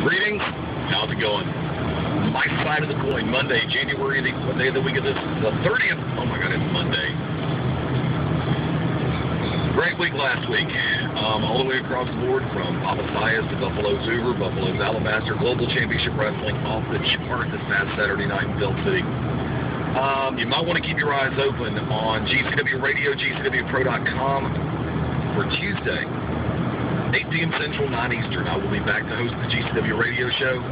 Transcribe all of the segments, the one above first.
Greetings. How's it going? My side of the coin, Monday, January, the, what day of the week is this? The 30th. Oh my god, it's Monday. Great week last week. Um, all the way across the board from Papa Sias to Buffalo's Hoover, Buffalo's Alabaster, Global Championship Wrestling off the chart this past Saturday night in Bell City. Um, you might want to keep your eyes open on GCW Radio, GCWPro.com for Tuesday. 8 p.m. Central, 9 Eastern. I will be back to host the GCW radio show.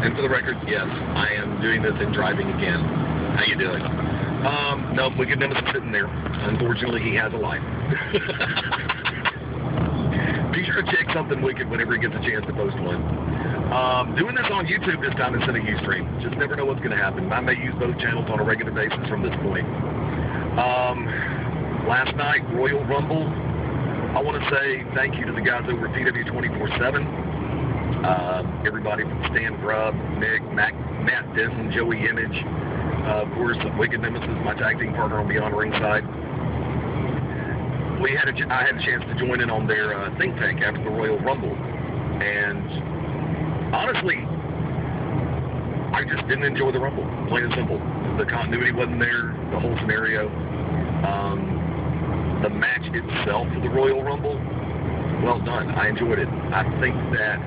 And for the record, yes, I am doing this and driving again. How you doing? Um, no, Wicked Nemesis sitting there. Unfortunately, he has a life. be sure to check something wicked whenever he gets a chance to post one. Um, doing this on YouTube this time instead of Ustream. Just never know what's going to happen. I may use both channels on a regular basis from this point. Um, last night, Royal Rumble. I want to say thank you to the guys over at PW 24 7. Uh, everybody from Stan Grubb, Nick, Mac, Matt Denton, Joey Image, uh, of course, Wicked Nemesis, my tag team partner on Beyond Ringside. We had a, I had a chance to join in on their uh, think tank after the Royal Rumble, and honestly, I just didn't enjoy the Rumble, plain and simple. The continuity wasn't there, the whole scenario. Um, the match itself for the Royal Rumble, well done. I enjoyed it. I think that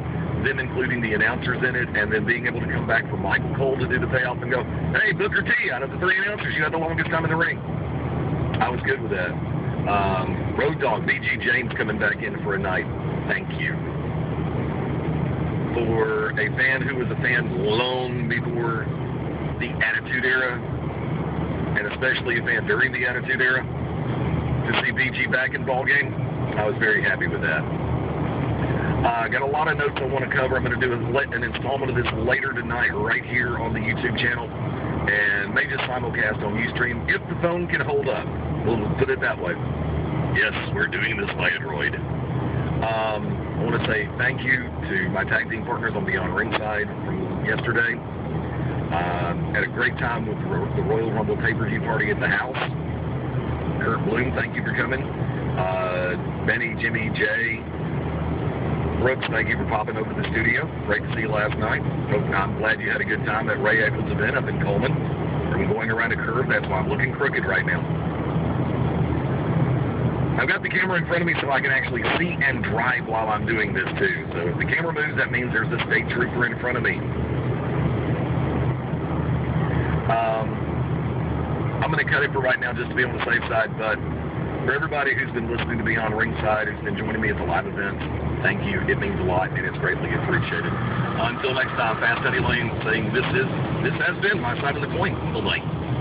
them including the announcers in it and then being able to come back for Michael Cole to do the payoff and go, hey, Booker T, out of the three announcers, you had the longest time in the ring. I was good with that. Um, Road Dog, BG James coming back in for a night. Thank you. For a fan who was a fan long before the Attitude Era, and especially a fan during the Attitude Era, to see BG back in ball game, I was very happy with that. I uh, got a lot of notes I want to cover. I'm going to do an installment of this later tonight right here on the YouTube channel and may just simulcast on Ustream if the phone can hold up. We'll put it that way. Yes, we're doing this by Android. Um, I want to say thank you to my tag team partners on Beyond Ringside from yesterday. Um, had a great time with the Royal Rumble pay-per-view party at the house. Kurt Bloom, thank you for coming. Uh, Benny, Jimmy, Jay, Brooks, thank you for popping over to the studio. Great to see you last night. I'm glad you had a good time at Ray Eccles event up in Coleman. I'm going around a curve, that's why I'm looking crooked right now. I've got the camera in front of me so I can actually see and drive while I'm doing this too. So if the camera moves, that means there's a state trooper in front of me. Um, I'm going to cut it for right now just to be on the safe side, but for everybody who's been listening to me on Ringside, who's been joining me at the live events, thank you. It means a lot, and it's greatly appreciated. Until next time, Fast Eddie Layne saying this is this has been my side of the coin. Bye-bye.